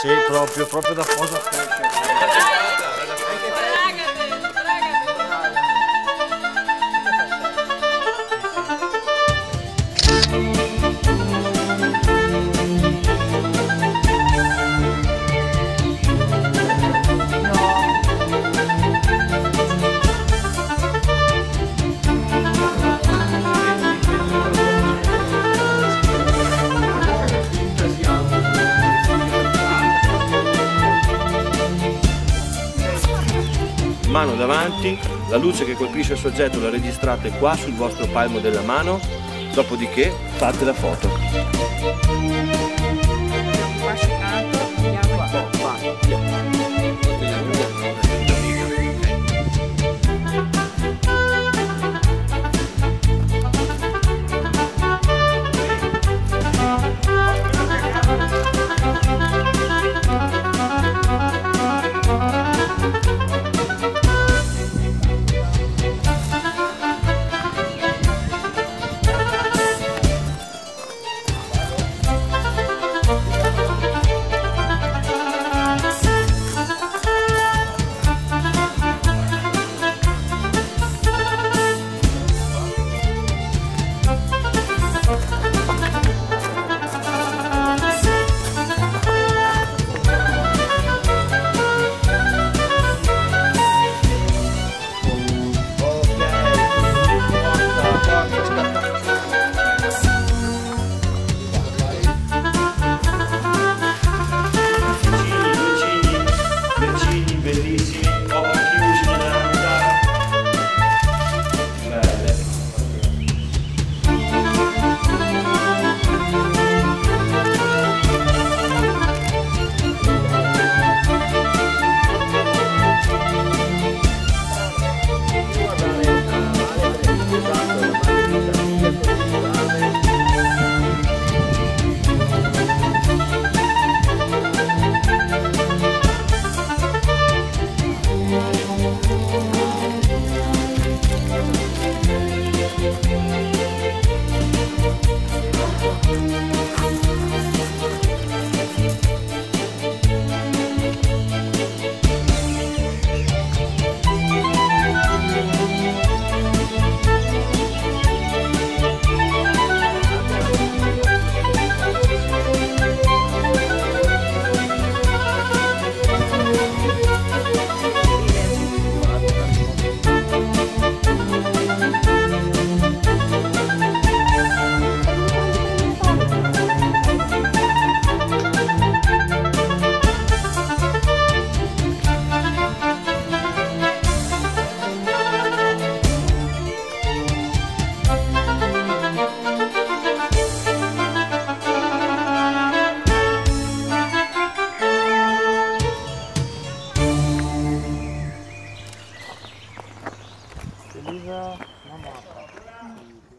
Sì, proprio, proprio da posa mano davanti, la luce che colpisce il soggetto la registrate qua sul vostro palmo della mano, dopodiché fate la foto. ママ。